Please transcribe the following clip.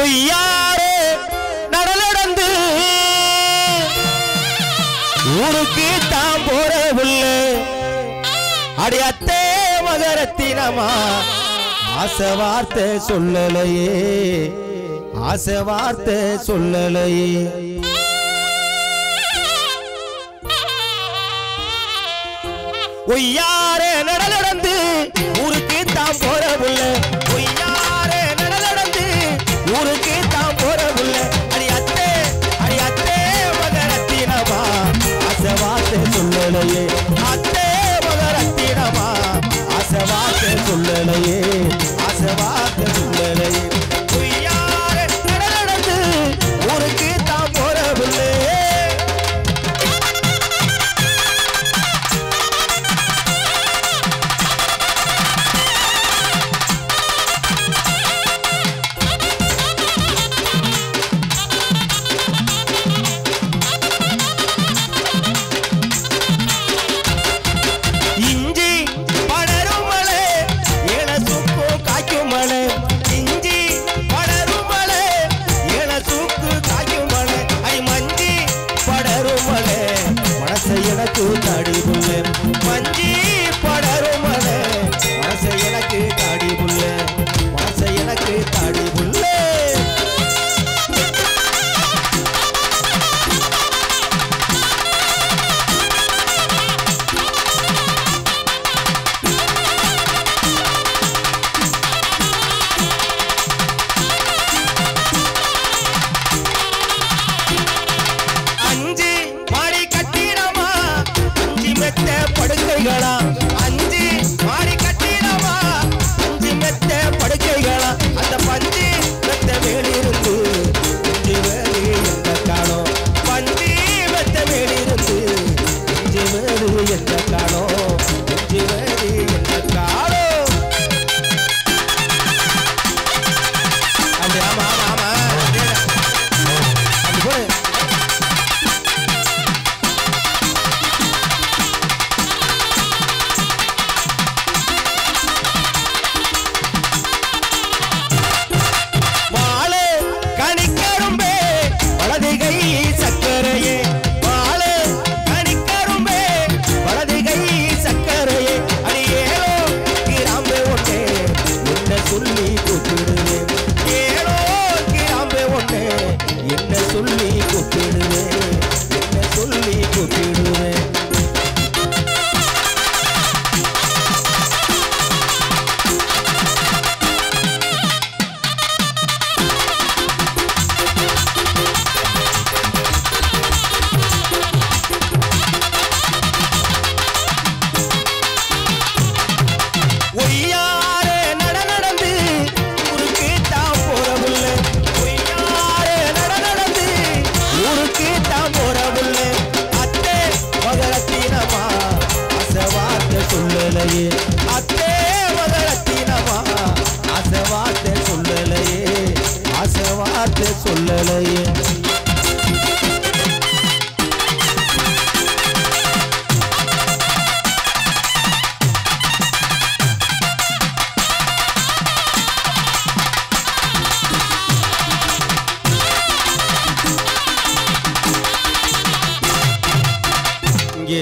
ஒய்யாரே நடந்து ஊருக்கு தாம் போற உள்ள அடியத்தே மகரத்தினமா? ஆசை வார்த்தை சொல்லலையே. ஆச வார்த்தை சொல்லலையே. ஒய்யாரே நடந்து உள்ளனையே ஆசை வார்த்தை உள்ளனையே மகளே மனசை எனக்கு தடிவுள்ளேன் மஞ்சி படரும் சொல்லலையே அத்தே மகளத்தினமா ஆசை வார்த்தை சொல்லலையே ஆசை வார்த்தை சொல்லலையே